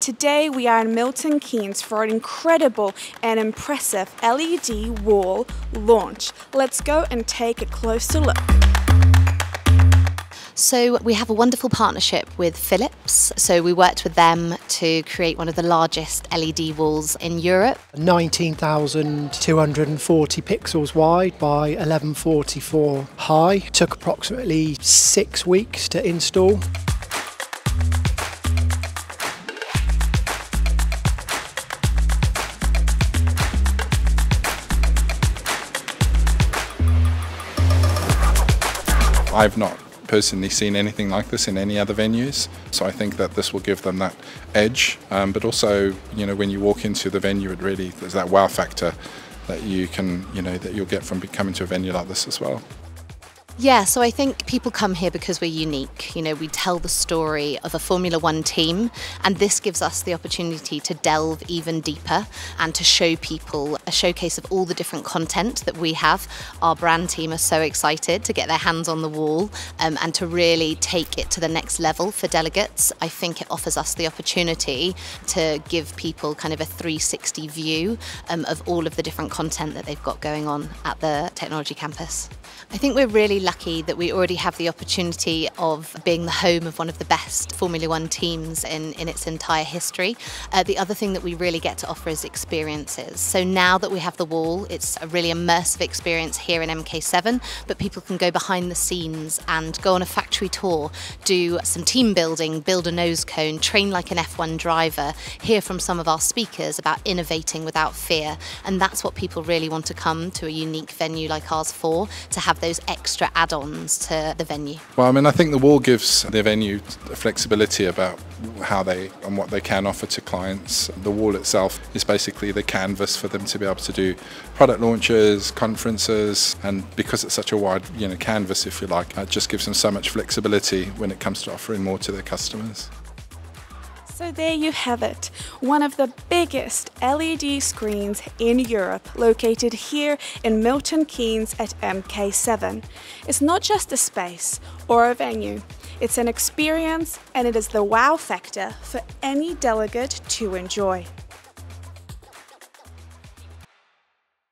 Today we are in Milton Keynes for an incredible and impressive LED wall launch. Let's go and take a closer look. So, we have a wonderful partnership with Philips. So, we worked with them to create one of the largest LED walls in Europe. 19,240 pixels wide by 1144 high. Took approximately six weeks to install. I've not personally seen anything like this in any other venues. So I think that this will give them that edge. Um, but also, you know, when you walk into the venue, it really there's that wow factor that you can, you know, that you'll get from coming to a venue like this as well. Yeah, so I think people come here because we're unique. You know, we tell the story of a Formula One team, and this gives us the opportunity to delve even deeper and to show people a showcase of all the different content that we have. Our brand team are so excited to get their hands on the wall um, and to really take it to the next level for delegates. I think it offers us the opportunity to give people kind of a 360 view um, of all of the different content that they've got going on at the technology campus. I think we're really lucky that we already have the opportunity of being the home of one of the best Formula One teams in, in its entire history. Uh, the other thing that we really get to offer is experiences. So now that we have the wall, it's a really immersive experience here in MK7, but people can go behind the scenes and go on a factory tour, do some team building, build a nose cone, train like an F1 driver, hear from some of our speakers about innovating without fear. And that's what people really want to come to a unique venue like ours for, to have those extra add-ons to the venue? Well, I mean, I think the wall gives the venue flexibility about how they and what they can offer to clients. The wall itself is basically the canvas for them to be able to do product launches, conferences, and because it's such a wide, you know, canvas, if you like, it just gives them so much flexibility when it comes to offering more to their customers. So there you have it, one of the biggest LED screens in Europe, located here in Milton Keynes at MK7. It's not just a space or a venue, it's an experience and it is the wow factor for any delegate to enjoy.